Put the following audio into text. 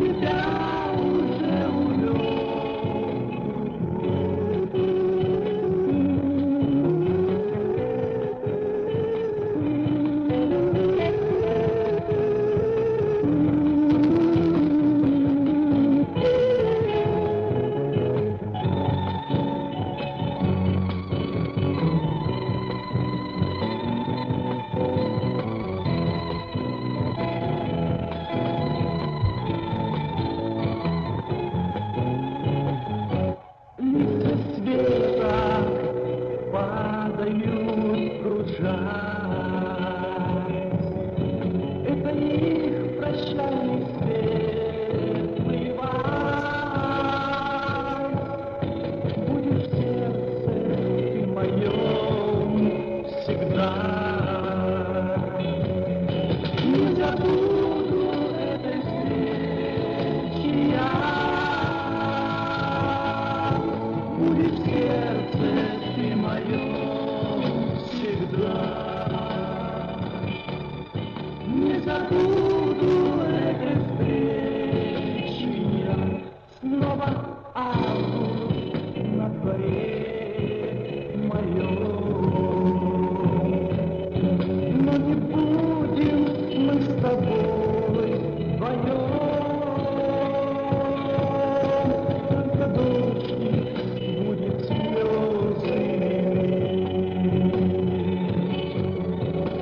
Yeah. радою и. Thank you.